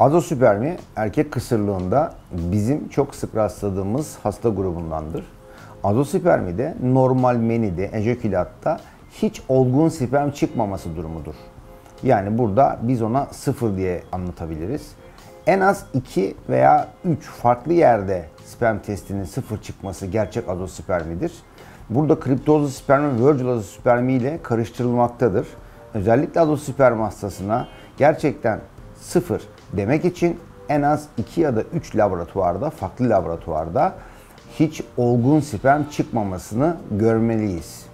Azospermi erkek kısırlığında bizim çok sık rastladığımız hasta grubundandır. Azospermi de normal menide, ejekülatta hiç olgun sperm çıkmaması durumudur. Yani burada biz ona sıfır diye anlatabiliriz. En az 2 veya 3 farklı yerde sperm testinin sıfır çıkması gerçek azospermidir. Burada kriptozlu sperm ve virgil azospermi ile karıştırılmaktadır. Özellikle azosperm hastasına gerçekten sıfır demek için en az 2 ya da 3 laboratuvarda, farklı laboratuvarda hiç olgun sperm çıkmamasını görmeliyiz.